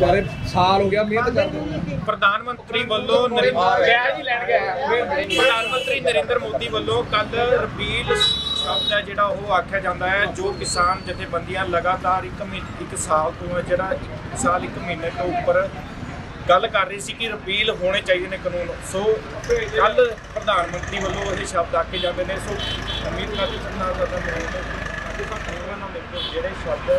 ਬਾਰੇ ਸਾਲ ਹੋ ਗਿਆ ਮਿਹਨਤ ਕਰਦੇ ਪ੍ਰਧਾਨ ਮੰਤਰੀ ਵੱਲੋਂ ਨਰਿੰਦਰ ਗਿਆ ਲੈਣ ਗਿਆ। ਪ੍ਰਧਾਨ ਮੰਤਰੀ ਨਰਿੰਦਰ ਮੋਦੀ ਵੱਲੋਂ ਕੱਲ ਰਪੀਲ ਸ਼ਬਦ ਹੈ ਜਿਹੜਾ ਉਹ ਆਖਿਆ ਜਾਂਦਾ ਹੈ, ਜੋ ਕਿਸਾਨ ਜਥੇਬੰਦੀਆਂ ਲਗਾਤਾਰ ਇੱਕ ਮਹੀਨੇ ਇੱਕ ਸਾਲ ਤੋਂ ਹੈ ਜਿਹੜਾ ਇੱਕ ਸਾਲ, ਇੱਕ ਮਹੀਨੇ ਤੋਂ ਉੱਪਰ ਗੱਲ ਕਰ ਰਹੀ ਸੀ ਕਿ ਰਪੀਲ ਹੋਣੇ ਚਾਹੀਦੇ ਨੇ ਕਾਨੂੰਨ। ਸੋ ਕੱਲ ਪ੍ਰਧਾਨ ਮੰਤਰੀ ਵੱਲੋਂ ਇਹ ਸ਼ਬਦ ਆਖੇ ਜਾਂਦੇ ਨੇ। ਸੋ ਉਮੀਦ ਕਰਦੇ ਸੁਣਨਾ ਕਰਦਾ ਮੈਂ ਅੱਜ ਦਾ ਜਿਹੜੇ ਸ਼ਬਦ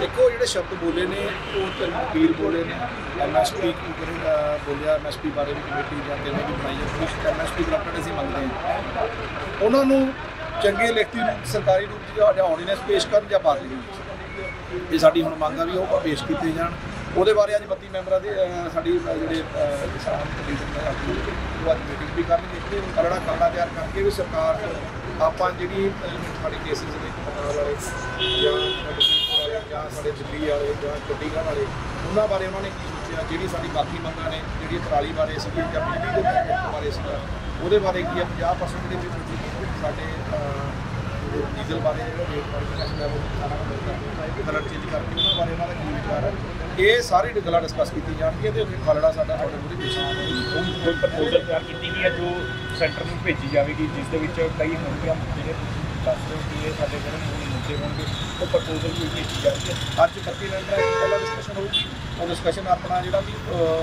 ਦੇਖੋ, ਜਿਹੜੇ ਸ਼ਬਦ ਬੋਲੇ ਨੇ, ਉਹ ਤਨਵੀਰ ਬੋਲੇ ਨੇ। ਐਮਐਸਪੀ ਬੋਲਿਆ ਐਮਐਸਪੀ ਬਾਰੇ ਵੀ ਕਮੇਟੀ ਜਾਂਦੇ ਨੇ ਵੀ ਬਣਾਈ ਹੈ ਕੁਝ ਐਮਐਸਪੀ ਡਿਵੈਲਪਮੈਂਟ ਅਸੀਂ ਮੰਗਦੇ ਹਾਂ। ਉਹਨਾਂ ਨੂੰ ਚੰਗੇ ਲਿਖਤੀ ਰੂਪ, ਸਰਕਾਰੀ ਰੂਪ 'ਚ ਜਾਂ- ਆਰਡੀਨੈਂਸ ਪੇਸ਼ ਕਰਨ ਜਾਂ ਪਾਰਲੀਮੈਂਟ ਰੂਪ ਇਹ ਸਾਡੀ ਹੁਣ ਮੰਗ ਆ ਵੀ ਉਹ ਪੇਸ਼ ਕੀਤੇ ਜਾਣ। ਉਹਦੇ ਬਾਰੇ ਅੱਜ 32 ਮੈਂਬਰਾਂ ਦੇ ਸਾਡੀ ਜਿਹੜੇ ਕਿਸਾਨ ਲੀਡਰ ਉਹ ਅੱਜ ਮੀਟਿੰਗ ਵੀ ਕਰਨਗੇ। ਕਰੜਾ ਕਰਨਾ ਤਿਆਰ ਕਰਕੇ ਵੀ ਸਰਕਾਰ ਆਪਾਂ ਜਿਹੜੀ ਅਹ, ਸਾਡੀ ਕੇਸਿਸ ਨੇ ਪਟਾਲ ਵਾਲੇ ਜਾਂ ਜਾਂ ਸਾਡੇ ਦਿੱਲੀ ਵਾਲੇ ਜਾਂ ਚੰਡੀਗੜ੍ਹ ਵਾਲੇ ਉਹਨਾਂ ਬਾਰੇ ਉਹਨਾਂ ਨੇ ਕੀ ਸੋਚਿਆ? ਜਿਹੜੀ ਸਾਡੀ ਬਾਕੀ ਮੰਗਾਂ ਨੇ ਜਿਹੜੀ ਪਰਾਲੀ ਬਾਰੇ ਸੀ ਜਾਂ ਬਿਜਲੀ ਦੇ ਪੈਕੇਟ ਬਾਰੇ ਸੀਗਾ ਉਹਦੇ ਬਾਰੇ ਕੀ ਹੈ 50% ਦੇ ਵਿੱਚ ਸਾਡੇ ਡੀਜ਼ਲ ਬਾਰੇ ਜਿਹੜਾ ਰੇਟ ਬਾਰੇ ਅਸੀਂ ਲੈਵਲ ਸਾਰਾ ਮਿਲਦਾ ਕਲਰ ਚੇਂਜ ਕਰਕੇ ਉਹਨਾਂ ਬਾਰੇ ਉਹਨਾਂ ਦਾ ਕੀ ਵਿਚਾਰ ਹੈ ਇਹ ਸਾਰੀ ਗੱਲਾਂ ਡਿਸਕਸ ਕੀਤੀ ਜਾਣਗੀਆਂ ਤੇ ਫਿਰ ਖਲੜਾ ਸਾਡਾ ਤੁਹਾਡੇ ਮੂਹਰੇ ਪੇਸ਼ ਹੋਵੇਗਾ ਉਹ ਕੋਈ ਪ੍ਰਪੋਜ਼ਲ ਤਿਆਰ ਕੀਤੀ ਗਈ ਹੈ ਜੋ ਸੈਂਟਰ ਨੂੰ ਭੇਜੀ ਜਾਵੇਗੀ ਜਿਸ ਦੇ ਵਿੱਚ ਕਈ ਹੋਣਗੇ ਜਿਹੜੇ ਦੱਸ ਦਿਓ ਕਿ ਇਹ ਸਾਡੇ ਜਿਹੜੇ ਮੂਲ ਮੁੱਦੇ ਹੋਣਗੇ ਉਹ ਪ੍ਰਪੋਜ਼ਲ ਵੀ ਭੇਜੀ ਜਾਵੇਗੀ ਅੱਜ 31 ਮੈਂਬਰਾਂ ਦੀ ਪਹਿਲਾ ਡਿਸਕਸ਼ਨ ਹੋਊਗੀ। ਉਹ ਡਿਸਕਸ਼ਨ ਆਪਣਾ ਜਿਹੜਾ ਵੀ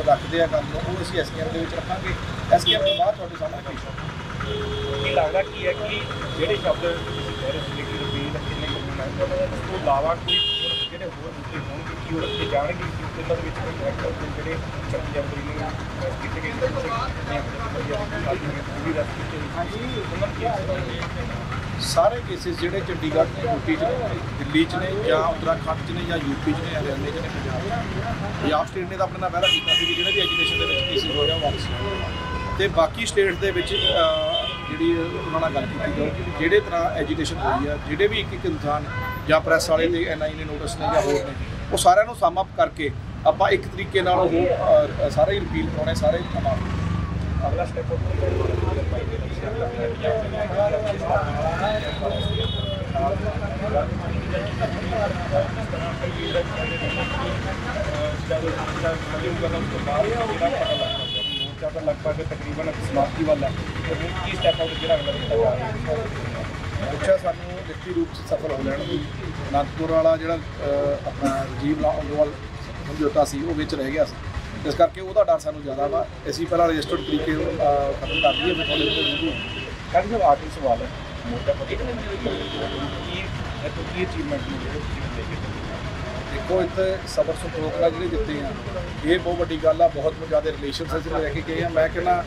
ਰੱਖਦੇ ਆ ਗੱਲ ਉਹ ਅਸੀਂ ਐਸਕੇਐਮ ਦੇ ਵਿੱਚ ਰੱਖਾਂਗੇ। ਐਸਕੇਐਮ ਤੋਂ ਬਾਅਦ ਤੁਹਾਡੇ ਸਾਹਮਣੇ ਪੇਸ਼ ਹੋਊਗਾ। ਕੀ ਲੱਗਦਾ ਕੀ ਹੈ ਕਿ ਜਿਹੜੇ ਸ਼ਬਦ ਕਹਿ ਰਹੇ ਸੀ ਕਿ ਰਬੀਲ ਕਿੰਨੇ ਹੈ ਉਹਨਾਂ ਦੇ ਤੋਂ ਇਲਾਵਾ ਕੋਈ ਹੋਰ ਜਿਹੜੇ ਹੋਰ ਮੁੱਦੇ ਹੋਣਗੇ ਕੀ ਉਹ ਜਾਣਗੇ? ਕਿ ਦੇ ਵਿੱਚ ਕੋਈ ਫੈਕਟਰ ਜਿਹੜੇ 26 ਜਨਵਰੀ ਨੂੰ ਅਹ, ਗਏ ਸਨ ਸਾਰੇ ਕੇਸਿਸ ਜਿਹੜੇ ਚੰਡੀਗੜ੍ਹ ਨੇ ਯੂਪੀ 'ਚ ਨੇ ਦਿੱਲੀ 'ਚ ਨੇ ਜਾਂ ਉੱਤਰਾਖੰਡ 'ਚ ਨੇ ਜਾਂ ਯੂਪੀ 'ਚ ਨੇ ਹਰਿਆਣੇ 'ਚ ਨੇ ਪੰਜਾਬ 'ਚ ਪੰਜਾਬ ਸਟੇਟ ਨੇ ਤਾਂ ਆਪਣੇ ਨਾਲ ਵਾਅਦਾ ਕੀਤਾ ਸੀ ਕਿ ਜਿਹੜੇ ਵੀ ਐਜੂਕੇਸ਼ਨ ਦੇ ਵਿੱਚ ਕੇਸਿਸ ਹੋਏ ਆ ਉਹ ਵਾਪਸ ਤੇ ਬਾਕੀ ਸਟੇਟਸ ਦੇ ਵਿੱਚ ਜਿਹੜੀ ਉਹਨਾਂ ਨਾਲ ਗੱਲ ਕੀਤੀ ਜਾਊਗੀ ਜਿਹੜੇ ਤਰ੍ਹਾਂ ਐਜੂਕੇਸ਼ਨ ਹੋਈ ਆ ਜਿਹੜੇ ਵੀ ਇੱਕ ਇੱਕ ਇਨਸਾਨ ਜਾਂ ਪ੍ਰੈਸ ਵਾਲੇ ਤੇ ਐਨਆਈ ਨੇ ਨੋਟਿਸ ਨੇ ਜਾਂ ਹੋਰ ਨੇ ਉਹ ਸਾਰਿਆਂ ਨੂੰ ਸਮ ਅਪ ਕਰਕੇ ਆਪਾਂ ਇੱਕ ਤਰੀਕੇ ਨਾਲ ਉਹ ਸਾਰੇ ਹੀ ਰਿਪੀਲ ਕਰਾਉਣੇ, ਸਾਰੇ ਕਮਾਉਣੇ ਅਗਲਾ ਸਟੈਪ ਲਗਭਗ ਤਕਰੀਬਨ ਸਮਾਪਤੀ ਵੱਲ ਹੈ। ਕੀ ਸਟੈਪ ਆਊਟ ਜਿਹੜਾ ਅਗਲਾ ਕੀਤਾ ਜਾ ਰਿਹਾ ਹੈ? ਪੁੱਛਿਆ ਸਾਨੂੰ ਲਿਖਤੀ ਰੂਪ 'ਚ ਸਫਲ ਹੋ ਲੈਣ ਦੀ ਅਨੰਦਪੁਰ ਵਾਲਾ ਜਿਹੜਾ ਆਪਣਾ ਰਜੀਵ ਲਾਉਂਗੋਵਾਲ ਸਮਝੌਤਾ ਸੀ ਉਹ ਵਿੱਚ ਰਹਿ ਗਿਆ ਸੀ। ਇਸ ਕਰਕੇ ਉਹਦਾ ਡਰ ਸਾਨੂੰ ਜ਼ਿਆਦਾ ਵਾ। ਅਸੀਂ ਪਹਿਲਾਂ ਰਜਿਸਟਰਡ ਤਰੀਕੇ ਅਹ, ਖਤਮ ਕਰ ਲਈਏ ਫਿਰ ਤੁਹਾਡੇ ਕੋਲ ਰਿਵਿਊ ਕਾਹਦੀ ਸਾਹਿਬ ਆਖਰੀ ਸਵਾਲ ਹੈ। ਮੋਟਾ ਪਤੀ ਕੀ ਕੀ ਅਚੀਵਮੈਂਟ ਨੇ ਜਿਹੜੇ ਤੁਸੀਂ ਲੈ ਕੇ ਦੇਖੋ ਇੱਥੇ ਸਬਰ ਸੰਤੋਖ ਨਾਲ ਜਿਹੜੇ ਦਿੱਤੇ ਆ ਇਹ ਬਹੁਤ ਵੱਡੀ ਗੱਲ ਆ ਬਹੁਤ ਜ਼ਿਆਦਾ ਰਿਲੇਸ਼ਨਸ ਅਸੀਂ ਲੈ ਕੇ ਗਏ ਆ। ਮੈਂ ਕਹਿੰਦਾ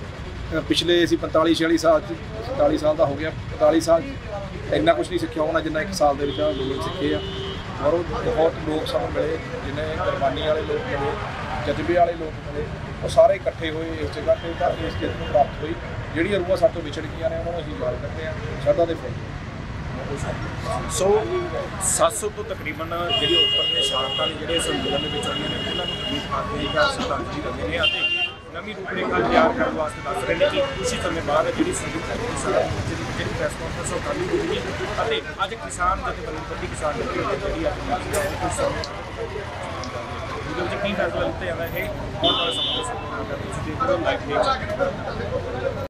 ਪਿਛਲੇ ਅਸੀਂ 45 46 ਸਾਲ ਚ 47 ਸਾਲ ਦਾ ਹੋ ਗਿਆ 45 ਸਾਲ 'ਚ। ਇੰਨਾ ਕੁਝ ਨਹੀਂ ਸਿੱਖਿਆ ਹੋਣਾ ਜਿੰਨਾ ਇੱਕ ਸਾਲ ਦੇ ਵਿੱਚ ਆ ਲੋਕ ਸਿੱਖੇ ਆ। ਔਰ ਉਹ ਬਹੁਤ ਲੋਕ ਸਾਨੂੰ ਮਿਲੇ, ਜਿਨੇ ਕੁਰਬਾਨੀ ਵਾਲੇ ਲੋਕ ਮਿਲੇ, ਜਜ਼ਬੇ ਵਾਲੇ ਲੋਕ ਮਿਲੇ। ਉਹ ਸਾਰੇ ਇਕੱਠੇ ਹੋਏ ਇਸ ਜਗ੍ਹਾ ਤੇ ਤਾਂ ਇਸ ਜਿੱਤ ਨੂੰ ਪ੍ਰਾਪਤ ਹੋਈ। ਜਿਹੜੀਆਂ ਰੂਹਾਂ ਸਾਡੇ ਤੋਂ ਵਿਛੜ ਗਈਆਂ ਨੇ, ਉਹਨਾਂ ਨੂੰ ਅਸੀਂ ਯਾਦ ਕਰਦੇ ਹਾਂ। ਸ਼ਰਧਾ ਦੇ ਫੁੱਲ। ਸੋ 700 ਤੋਂ ਤਕਰੀਬਨ ਜਿਹੜੇ ਉੱਪਰ ਨੇ ਸ਼ਹਾਦਤਾਂ ਨੇ ਜਿਹੜੇ ਇਸ ਦੇ ਵਿੱਚ ਆਈਆਂ ਨੇ, ਉਹਨਾਂ ਨੂੰ ਉਮੀਦ ਕਰਦੇ ਹਾਂ ਕਿ ਸ਼ਰਧਾਂਜਲੀ ਦਿੰਦੇ ਨੇ ਅਤੇ ਨਵੀਂ ਰੂਪਰੇਖਾ ਤਿਆਰ ਕਰਨ ਵਾਸਤੇ ਦੱਸ ਰਹੇ ਨੇ ਕਿ ਕੁਝ ਹੀ ਸਮੇਂ ਬਾਅਦ ਜਿਹੜੀ ਸੰਯੁਕਤ ਕਿਸਾਨ ਜਿਹੜੀ ਪ੍ਰੈਸ ਕਾਨਫਰੰਸ ਉਹ ਕੱਲ੍ਹ ਹੋਵੇਗੀ ਅਤੇ ਅੱਜ ਕਿਸਾਨ ਜਥੇਬੰਦੀ ਵੱਡੀ ਕਿਸਾਨ ਜਥੇਬੰਦੀ ਜਿਹੜੀ ਅੱਜ ਕੁਝ ਸਮੇਂ ਉਹਦੇ ਵਿੱਚ ਕੀ ਫੈਸਲਾ ਲਿੱਤਾ ਜਾਂਦਾ ਹੈ ਆਉਣ ਸਮੇਂ ਦੇ ਵਿੱਚ ਤੁਸੀਂ ਦੇਖ ਰਹੇ ਲਾਈਵ ਦੇਖ ਸਕਦੇ